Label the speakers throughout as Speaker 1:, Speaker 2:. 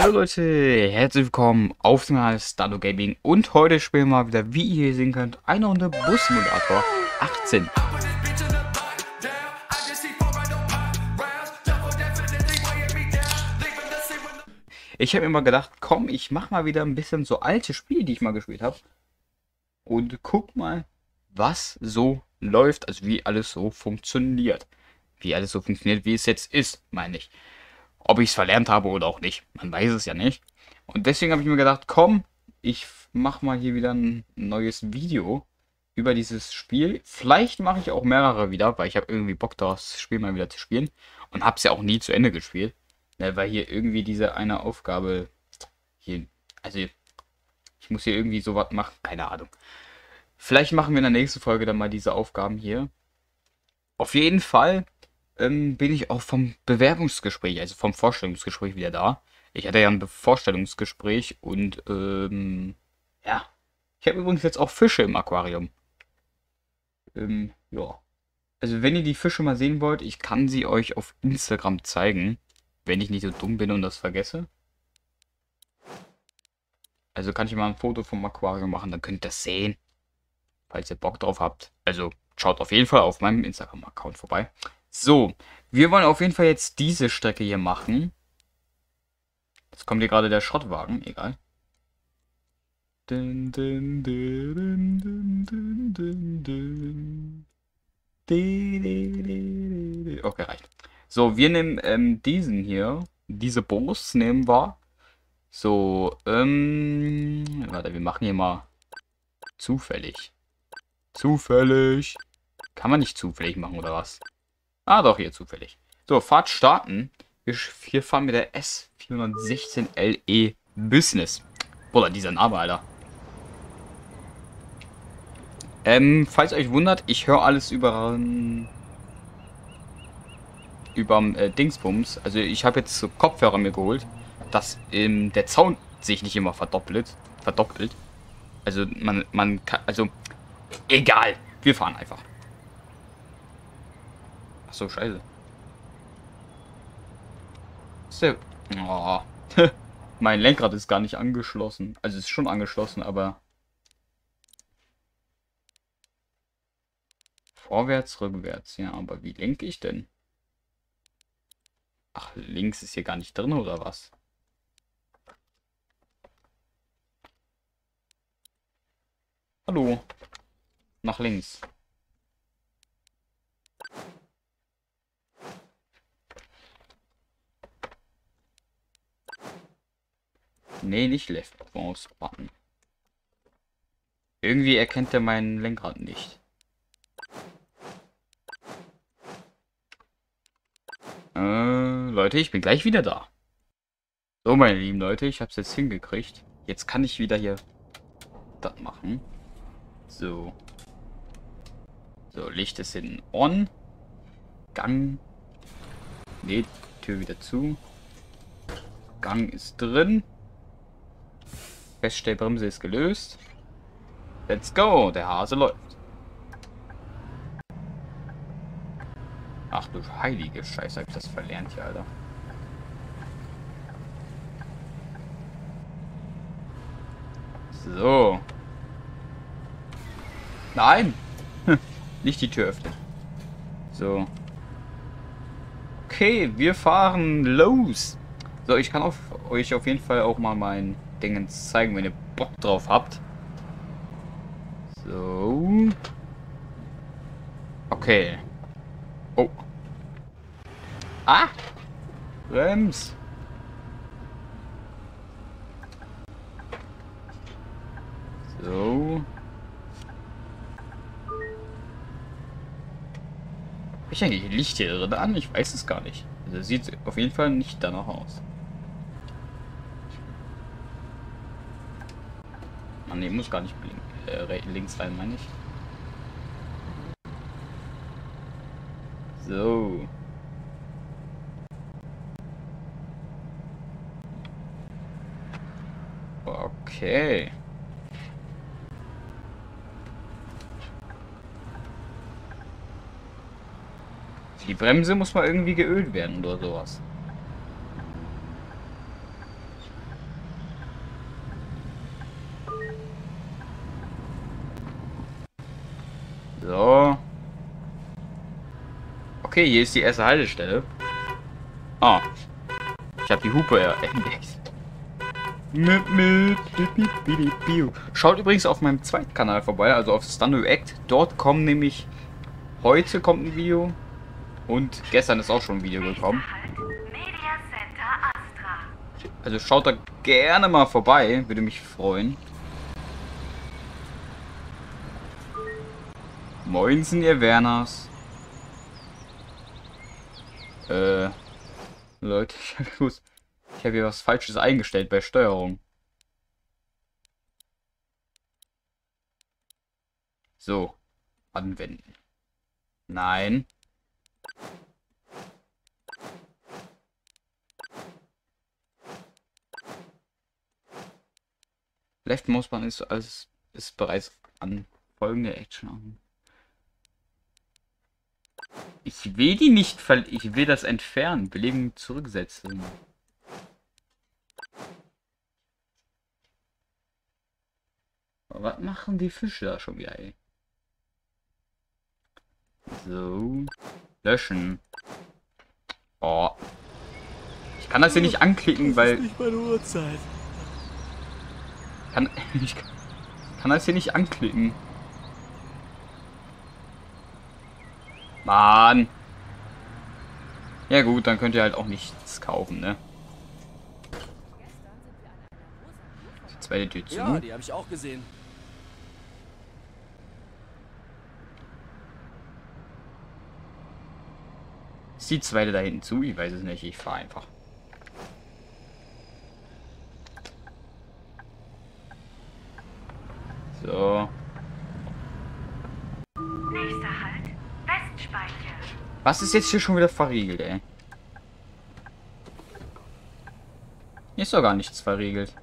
Speaker 1: Hallo Leute, herzlich willkommen auf dem Kanal Stado Gaming und heute spielen wir mal wieder, wie ihr hier sehen könnt, eine Runde Bussimulator 18. Ich habe mir mal gedacht, komm, ich mach mal wieder ein bisschen so alte Spiele, die ich mal gespielt habe und guck mal, was so läuft, also wie alles so funktioniert. Wie alles so funktioniert, wie es jetzt ist, meine ich. Ob ich es verlernt habe oder auch nicht. Man weiß es ja nicht. Und deswegen habe ich mir gedacht, komm, ich mache mal hier wieder ein neues Video über dieses Spiel. Vielleicht mache ich auch mehrere wieder, weil ich habe irgendwie Bock das Spiel mal wieder zu spielen. Und habe es ja auch nie zu Ende gespielt. Ne, weil hier irgendwie diese eine Aufgabe hier, also ich muss hier irgendwie sowas machen, keine Ahnung. Vielleicht machen wir in der nächsten Folge dann mal diese Aufgaben hier. Auf jeden Fall ähm, bin ich auch vom Bewerbungsgespräch, also vom Vorstellungsgespräch wieder da. Ich hatte ja ein Vorstellungsgespräch und ähm, ja. Ich habe übrigens jetzt auch Fische im Aquarium. Ähm, ja. Also wenn ihr die Fische mal sehen wollt, ich kann sie euch auf Instagram zeigen, wenn ich nicht so dumm bin und das vergesse. Also kann ich mal ein Foto vom Aquarium machen, dann könnt ihr das sehen. Falls ihr Bock drauf habt. Also schaut auf jeden Fall auf meinem Instagram-Account vorbei. So, wir wollen auf jeden Fall jetzt diese Strecke hier machen. Jetzt kommt hier gerade der Schrottwagen, egal. Okay, reicht. So, wir nehmen ähm, diesen hier. Diese Bus nehmen wir. So, ähm... Warte, wir machen hier mal zufällig. Zufällig. Kann man nicht zufällig machen, oder was? Ah, doch, hier zufällig. So, Fahrt starten. Wir, wir fahren mit der S416LE Business. Boah, dieser Name, Alter. Ähm, falls euch wundert, ich höre alles über überm äh, Dingsbums. Also ich habe jetzt Kopfhörer mir geholt, dass ähm, der Zaun sich nicht immer verdoppelt. Verdoppelt. Also man, man kann, also egal. Wir fahren einfach. Ach so, scheiße. So. Oh. mein Lenkrad ist gar nicht angeschlossen. Also ist schon angeschlossen, aber... Vorwärts, rückwärts. Ja, aber wie lenke ich denn? Ach, links ist hier gar nicht drin, oder was? Hallo. Nach links. Nee, nicht Left Mouse Button. Irgendwie erkennt er mein Lenkrad nicht. Äh, Leute, ich bin gleich wieder da. So, meine lieben Leute, ich habe es jetzt hingekriegt. Jetzt kann ich wieder hier das machen. So. So, Licht ist in On. Gang. Ne, Tür wieder zu. Gang ist drin. Feststellbremse ist gelöst. Let's go, der Hase läuft. Ach du heilige Scheiße, hab ich das verlernt hier, Alter. So. Nein! Nicht die Tür öffnen. So. Okay, wir fahren los. So, ich kann auf euch auf jeden Fall auch mal mein Dingens zeigen, wenn ihr Bock drauf habt. So. Okay. Oh. Ah! Brems! So. Ich eigentlich Licht hier drin an? Ich weiß es gar nicht. Also sieht auf jeden Fall nicht danach aus. Man, nee, muss gar nicht äh, links rein, meine ich. So. Okay. Die Bremse muss mal irgendwie geölt werden oder sowas. So. Okay, hier ist die erste Haltestelle. Ah. Ich habe die Hupe entdeckt. Schaut übrigens auf meinem zweiten Kanal vorbei, also auf Stando Act. Dort kommen nämlich heute kommt ein Video und gestern ist auch schon ein Video gekommen. Also schaut da gerne mal vorbei, würde mich freuen. Moinsen, ihr Werners. Äh, Leute, ich muss ich habe hier was Falsches eingestellt bei Steuerung. So. Anwenden. Nein. Left Mausbahn ist als ist bereits an folgende Action Ich will die nicht ver ich will das entfernen. Belegung zurücksetzen. Was machen die Fische da schon wieder, ey? So. Löschen. Oh. Ich kann das hier nicht anklicken, weil... Ist nicht meine Uhrzeit. Kann, ich kann das hier nicht anklicken. Mann. Ja gut, dann könnt ihr halt auch nichts kaufen, ne? Die zweite Tür zu.
Speaker 2: Ja, die habe ich auch gesehen.
Speaker 1: Ist die zweite da hinten zu? Ich weiß es nicht. Ich fahre einfach. So. Was ist jetzt hier schon wieder verriegelt, ey? Hier ist doch gar nichts verriegelt.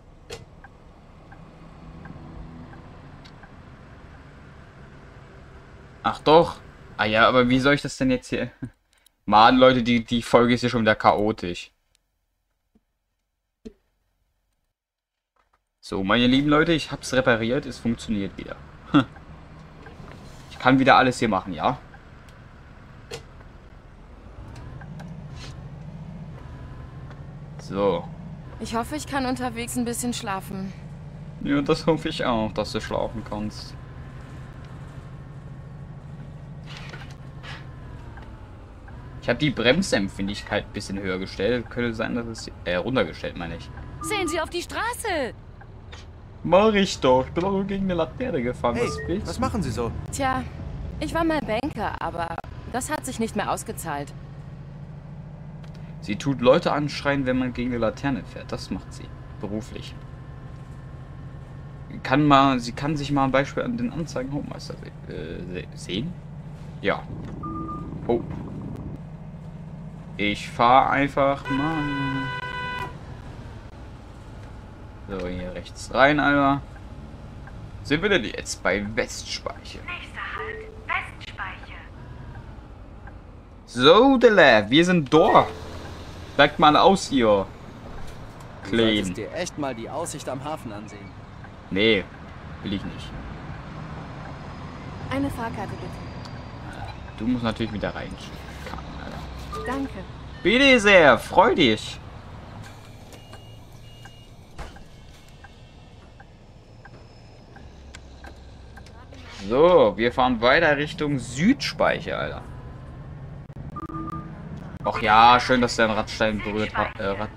Speaker 1: Ach doch. Ah ja, aber wie soll ich das denn jetzt hier... Mann, Leute, die, die Folge ist ja schon wieder chaotisch. So, meine lieben Leute, ich hab's repariert. Es funktioniert wieder. Ich kann wieder alles hier machen, ja? So.
Speaker 3: Ich hoffe, ich kann unterwegs ein bisschen schlafen.
Speaker 1: Ja, das hoffe ich auch, dass du schlafen kannst. Ich habe die Bremsempfindlichkeit ein bisschen höher gestellt. Könnte sein, dass es... Äh, runtergestellt, meine ich.
Speaker 3: Sehen Sie auf die Straße!
Speaker 1: Mach ich doch. Ich bin doch nur gegen eine Laterne gefahren.
Speaker 2: Hey, was, was machen Sie so?
Speaker 3: Tja, ich war mal Banker, aber das hat sich nicht mehr ausgezahlt.
Speaker 1: Sie tut Leute anschreien, wenn man gegen eine Laterne fährt. Das macht sie. Beruflich. Kann mal, sie kann sich mal ein Beispiel an den Anzeigen Hauptmeister äh, sehen. Ja. Oh. Ich fahr einfach mal. So, hier rechts rein, Alter. Sind wir denn jetzt bei Westspeicher? Nächster Halt, Westspeicher. So, Dele, wir sind da. Steigt mal aus hier.
Speaker 2: Clean. Du dir echt mal die Aussicht am Hafen ansehen.
Speaker 1: Nee, will ich nicht.
Speaker 3: Eine Fahrkarte bitte.
Speaker 1: Du musst natürlich wieder rein.
Speaker 3: Danke.
Speaker 1: Bitte sehr, freu dich. So, wir fahren weiter Richtung Südspeicher, Alter. Ach ja, schön, dass der einen Radstein berührt hat. Äh, Rad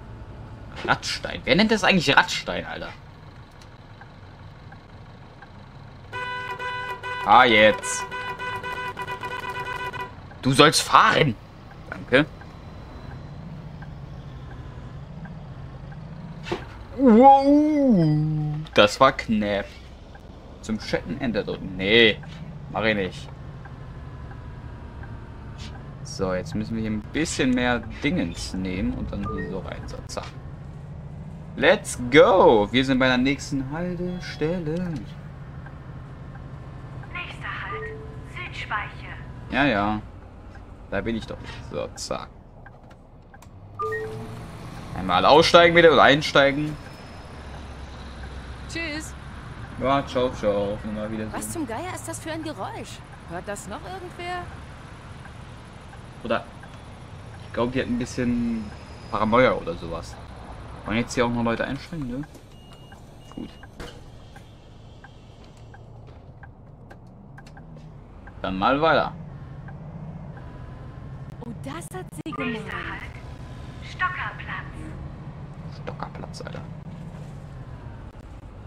Speaker 1: Radstein. Wer nennt das eigentlich Radstein, Alter? Ah, jetzt. Du sollst fahren. Danke. Wow. Das war knapp. Zum Chatten Enter drücken. Nee, mach ich nicht. So, jetzt müssen wir hier ein bisschen mehr Dingens nehmen und dann hier so rein. So, zack. Let's go! Wir sind bei der nächsten Haltestelle. Nächster Halt, Südspeicher. Ja, ja. Da bin ich doch. So, zack. Einmal aussteigen wieder oder einsteigen.
Speaker 3: Tschüss.
Speaker 1: Ja, ciao, ciao. Mal wieder
Speaker 3: Was zum Geier ist das für ein Geräusch? Hört das noch irgendwer?
Speaker 1: Oder ich glaube, die hat ein bisschen Paranoia oder sowas. Wollen jetzt hier auch noch Leute einsteigen, ne? Gut. Dann mal weiter.
Speaker 3: Oh, das hat sie gemacht.
Speaker 4: Stockerplatz.
Speaker 1: Stockerplatz, Alter.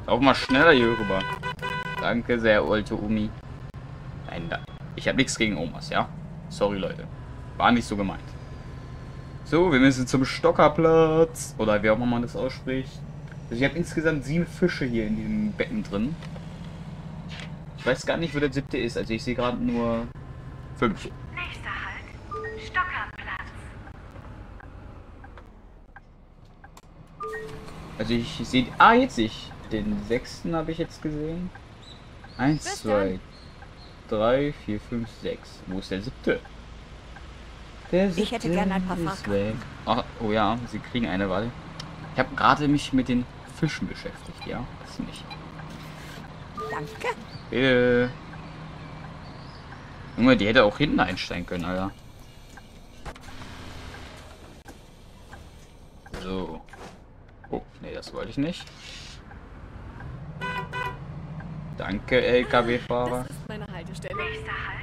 Speaker 1: Lauf mal schneller hier rüber. Danke sehr, alte Umi. Nein, da. Ich habe nichts gegen Omas, ja? Sorry, Leute. War nicht so gemeint. So, wir müssen zum Stockerplatz. Oder wie auch immer man das ausspricht. Also ich habe insgesamt sieben Fische hier in diesem Becken drin. Ich weiß gar nicht, wo der siebte ist. Also ich sehe gerade nur fünf.
Speaker 4: Nächster Halt. Stockerplatz.
Speaker 1: Also ich sehe... Ah, jetzt sehe ich. Den sechsten habe ich jetzt gesehen. Eins, zwei, drei, vier, fünf, sechs. Wo ist der siebte?
Speaker 5: Ich hätte gerne ein paar Fahrkarten.
Speaker 1: weg. Ach, oh ja, sie kriegen eine, warte. Ich habe gerade mich mit den Fischen beschäftigt, ja? Das nicht.
Speaker 5: Danke.
Speaker 1: Bitte. Junge, die hätte auch hinten einsteigen können, Alter. So. Oh, nee, das wollte ich nicht. Danke, LKW-Fahrer.
Speaker 3: Das ist meine Haltestelle.
Speaker 4: Nächster Halt.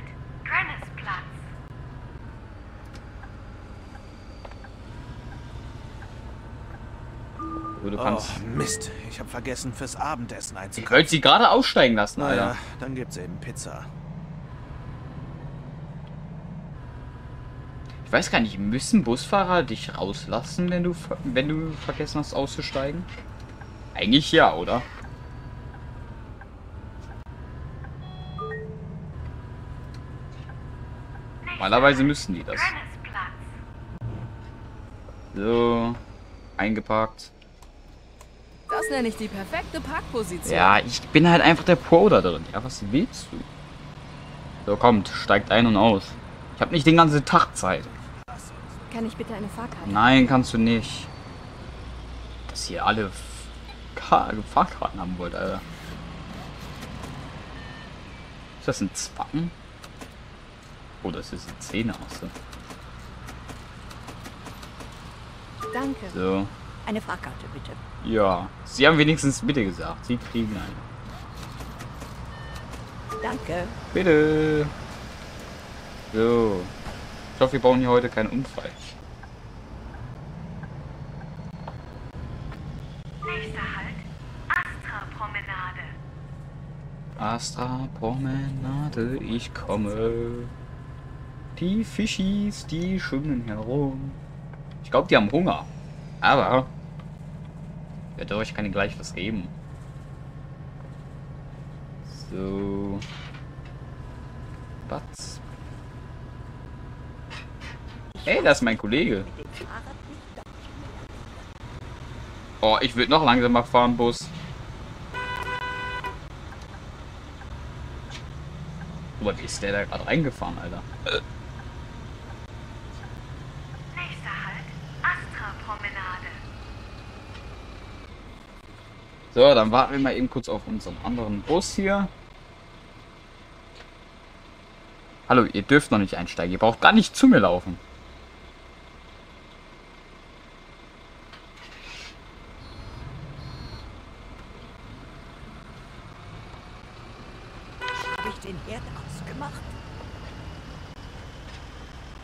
Speaker 1: Du
Speaker 6: Oh,
Speaker 1: kannst.
Speaker 6: Mist. Ich habe vergessen, fürs Abendessen
Speaker 1: Ich
Speaker 6: einzukaufen.
Speaker 1: wollte sie gerade aussteigen lassen, Alter.
Speaker 6: Naja, dann gibt's eben Pizza.
Speaker 1: Ich weiß gar nicht, müssen Busfahrer dich rauslassen, wenn du, wenn du vergessen hast auszusteigen? Eigentlich ja, oder? Normalerweise müssen die das. So, eingeparkt.
Speaker 3: Das nenne ich die perfekte Parkposition.
Speaker 1: Ja, ich bin halt einfach der Pro da drin. Ja, was willst du? So, kommt, steigt ein und aus. Ich habe nicht den ganzen Tag Zeit.
Speaker 5: Kann ich bitte eine Fahrkarte?
Speaker 1: Nein, kannst du nicht. Dass ihr alle Fahrkarten haben wollt, Alter. Ist das ein Zwacken? Oh, das ist eine Zähne aus.
Speaker 3: Danke.
Speaker 1: So.
Speaker 5: Eine Fahrkarte, bitte.
Speaker 1: Ja. Sie haben wenigstens bitte gesagt. Sie kriegen eine.
Speaker 5: Danke.
Speaker 1: Bitte. So. Ich hoffe, wir bauen hier heute keinen Unfall.
Speaker 4: Nächster Halt. Astra-Promenade.
Speaker 1: Astra Promenade, ich komme. Die Fischis, die schwimmen herum. Ich glaube, die haben Hunger. Aber. Ich werde euch keine gleich was geben. So. Batz. Hey, das ist mein Kollege.
Speaker 5: Doch.
Speaker 1: Oh, ich würde noch langsamer fahren, Bus. Aber wie ist der da gerade reingefahren, Alter?
Speaker 4: Nächster Halt. Astra-Promenade.
Speaker 1: So, dann warten wir mal eben kurz auf unseren anderen Bus hier. Hallo, ihr dürft noch nicht einsteigen. Ihr braucht gar nicht zu mir laufen.
Speaker 5: Habe ich den Herd ausgemacht?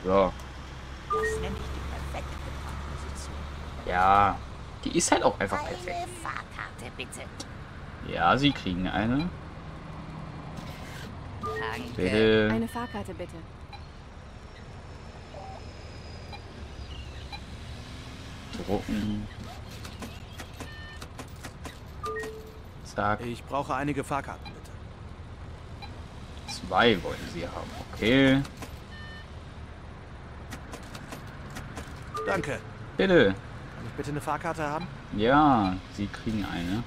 Speaker 1: So.
Speaker 5: Das nenne ich die perfekte Fahrposition.
Speaker 1: Ja, die ist halt auch einfach perfekt.
Speaker 5: Eine Fahrkarte, bitte.
Speaker 1: Ja, sie kriegen eine.
Speaker 5: Danke.
Speaker 1: Bitte.
Speaker 3: Eine Fahrkarte bitte.
Speaker 1: Drucken. Zack.
Speaker 6: Ich brauche einige Fahrkarten, bitte.
Speaker 1: Zwei wollen sie haben. Okay.
Speaker 6: Danke.
Speaker 1: Bitte.
Speaker 6: Kann ich bitte eine Fahrkarte haben?
Speaker 1: Ja, sie kriegen eine.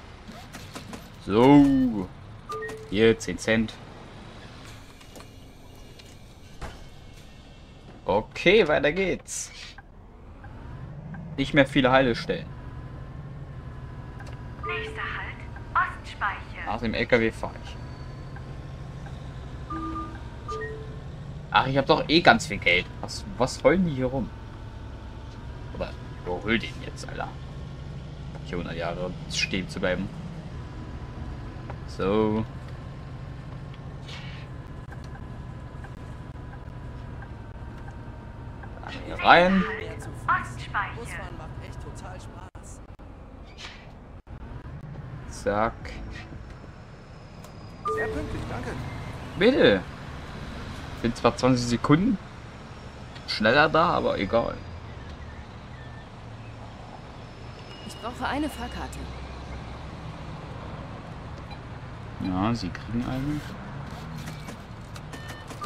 Speaker 1: So. Hier, 10 Cent. Okay, weiter geht's. Nicht mehr viele Haltestellen.
Speaker 4: Nächster Halt. Ostspeicher.
Speaker 1: Nach dem LKW fahre ich. Ach, ich habe doch eh ganz viel Geld. Was, was heulen die hier rum? Oder wo heult den jetzt, Alter? Hier 100 Jahre stehen zu bleiben. So. Hier rein. Zack.
Speaker 6: Sehr pünktlich, danke.
Speaker 1: Bitte. Bin zwar 20 Sekunden schneller da, aber egal.
Speaker 3: Ich brauche eine Fahrkarte.
Speaker 1: Ja, sie kriegen eine.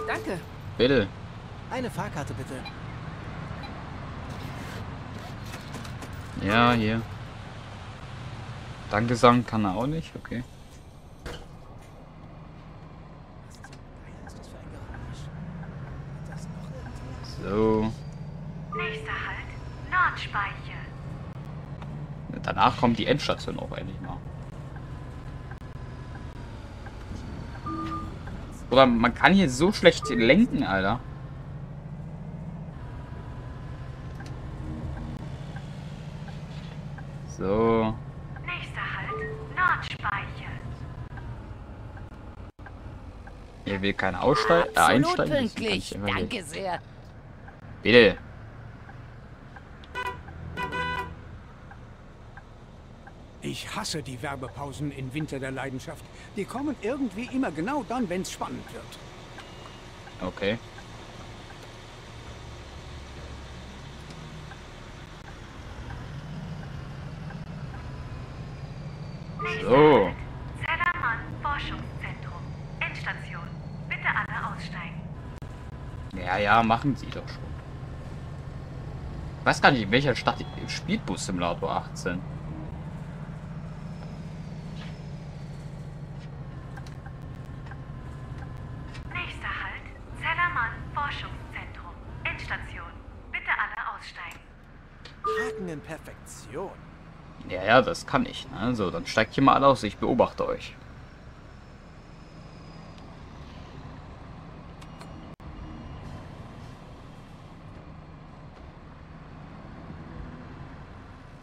Speaker 3: Danke.
Speaker 1: Bitte.
Speaker 6: Eine Fahrkarte bitte.
Speaker 1: Ja, hier. Danke sagen kann er auch nicht, okay. So.
Speaker 4: Nächster Halt, Nordspeiche.
Speaker 1: Danach kommt die Endstation auch endlich mal. Oder man kann hier so schlecht lenken, Alter. So.
Speaker 4: Nächster Halt, Nordspeiche.
Speaker 1: Hier will keiner aussteigen. Äh, einsteigen.
Speaker 3: Pünktlich. Danke sehr.
Speaker 1: Bitte.
Speaker 7: Ich hasse die Werbepausen in Winter der Leidenschaft. Die kommen irgendwie immer genau dann, wenn es spannend wird.
Speaker 1: Okay. So.
Speaker 4: Zellermann Forschungszentrum. Endstation. Bitte alle aussteigen.
Speaker 1: Ja, ja, machen sie doch schon. Ich weiß gar nicht, in welcher Stadt spielt Bus Simulator 18.
Speaker 4: Nächster Halt, Zellermann Forschungszentrum. Endstation. Bitte alle aussteigen.
Speaker 6: Haken in Perfektion.
Speaker 1: Ja, ja, das kann ich. Ne? So, dann steigt hier mal aus. Ich beobachte euch.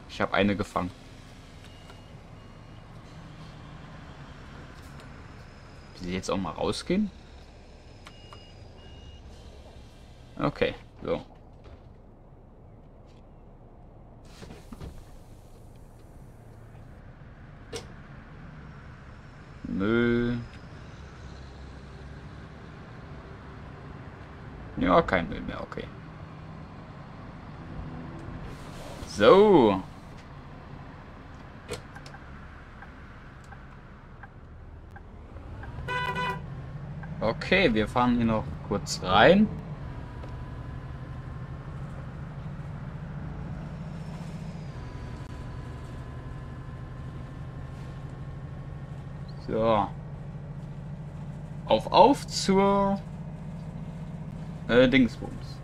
Speaker 1: Ich habe eine gefangen. Sie jetzt auch mal rausgehen? Okay, so. Ja, kein Müll mehr, okay. So. Okay, wir fahren hier noch kurz rein. So. Auf, auf zur äh, Dingsbums.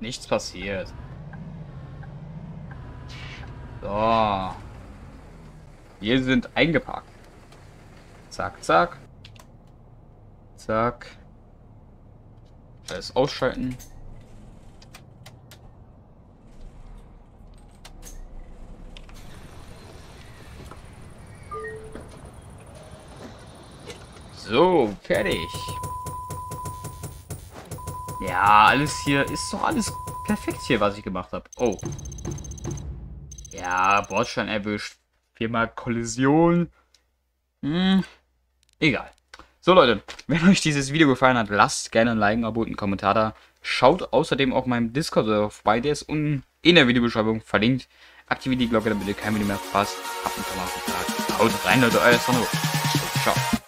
Speaker 1: Nichts passiert. So. Wir sind eingepackt. Zack, zack. Zack. Alles ausschalten. So, fertig. Ja, alles hier ist doch alles perfekt hier, was ich gemacht habe. Oh. Ja, Bordstein erwischt. Viermal Kollision. Hm, egal. So Leute, wenn euch dieses Video gefallen hat, lasst gerne ein Like, ein Abo und einen Kommentar da. Schaut außerdem auf meinem Discord vorbei, der ist unten in der Videobeschreibung verlinkt. Aktiviert die Glocke, damit ihr kein Video mehr verpasst. Habt einen Tag. Haut rein, Leute, euer Sonne. Ciao.